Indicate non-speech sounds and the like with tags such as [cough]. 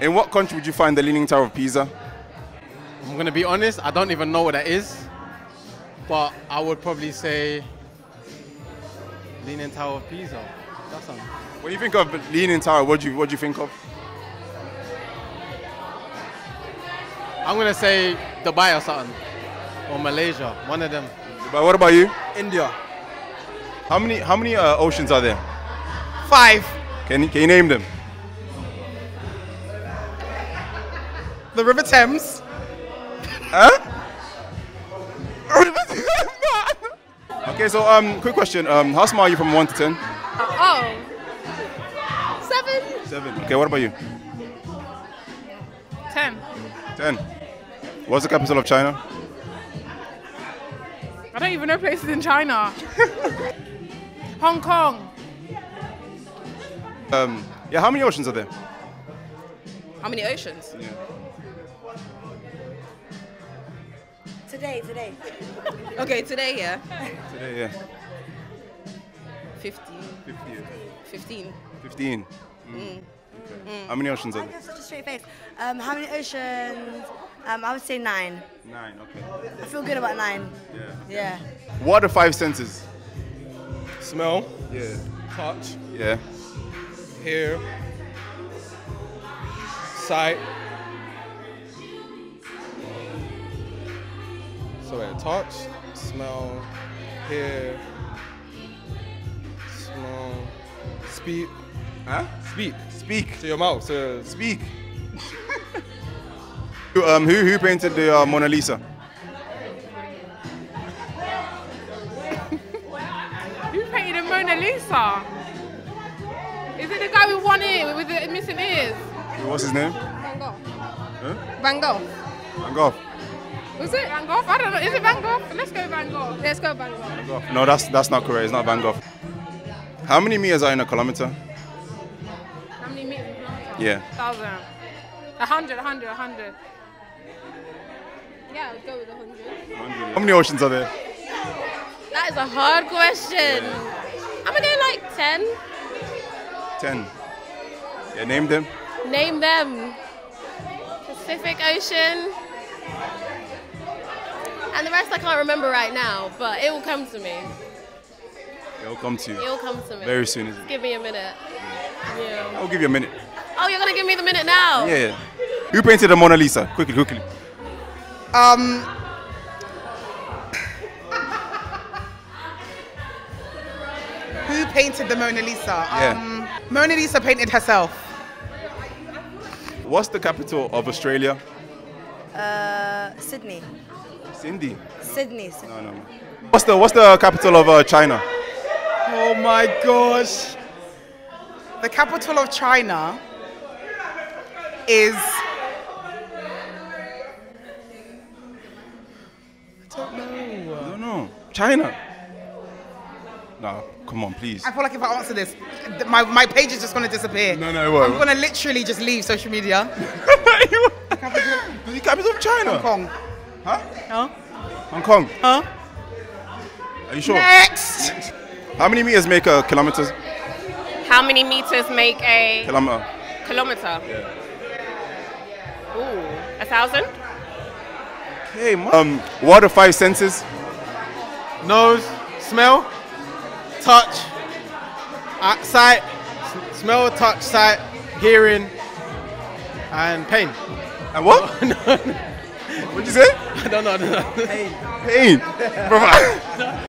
In what country would you find the Leaning Tower of Pisa? I'm gonna be honest, I don't even know what that is, but I would probably say Leaning Tower of Pisa. That's something. When you think of Leaning Tower, what do you what do you think of? I'm gonna say Dubai or something, or Malaysia, one of them. But what about you? India. How many how many uh, oceans are there? Five. Can can you name them? The River Thames. Huh? okay, so um, quick question. Um, how smart are you from one to ten? Oh. Seven. Seven. Okay, what about you? Ten. Ten. What's the capital of China? I don't even know places in China. [laughs] Hong Kong. Um, yeah, how many oceans are there? How many oceans? Today, today. [laughs] Okay, today, yeah. Today, yeah. 15. 15. 15. Fifteen. How many oceans are I there? have such a straight face. Um, how many oceans? Um, I would say nine. Nine, okay. I feel good about nine. Yeah. Yeah. What are five senses? Smell. Yeah. Touch. Yeah. Hear. Sight. Touch, smell, hear, smell, speak. Huh? Speak. Speak. To your mouth. So Speak. [laughs] Who, um, who, who painted the uh, Mona Lisa? Who painted the Mona Lisa? Is it the guy with one ear, with the missing ears? What's his name? Van Gogh. Huh? Van Gogh. Van Gogh. Was it Van Gogh? I don't know. Is it Van Gogh? Let's go Van Gogh. Let's go Van Gogh. No, that's that's not correct. It's not Van Gogh. How many meters are in a kilometer? How many meters? Yeah. Thousand. A hundred, a hundred, a hundred. Yeah, I'll go with a hundred. How many oceans are there? That is a hard question. I'm gonna go like 10. Ten. Yeah, name them. Name them Pacific Ocean. And the rest I can't remember right now, but it will come to me. It'll come to you. It will come to me. very soon. Isn't it? Give me a minute. Yeah. I'll give you a minute. Oh, you're gonna give me the minute now? Yeah. yeah. Who painted the Mona Lisa? Quickly, quickly. Um. [laughs] Who painted the Mona Lisa? Yeah. Um, Mona Lisa painted herself. What's the capital of Australia? Uh, Sydney. Cindy. Sydney. Sydney. No, no. no. What's the What's the capital of uh, China? Oh my gosh. The capital of China is. I don't know. I don't know. China. No, come on, please. I feel like if I answer this, my, my page is just going to disappear. No, no, it won't. I'm going to literally just leave social media. [laughs] [laughs] the capital of China. Hong Kong. Huh? Huh? Hong Kong. Huh? Are you sure? Next! How many meters make a kilometer? How many meters make a Kilometer. kilometer? Ooh, a thousand? Okay, um, what are five senses? Nose, smell, touch, uh, sight, s- smell, touch, sight, hearing, and pain. And what? [laughs] What'd you say? I don't know. I don't know. Pain. Brother.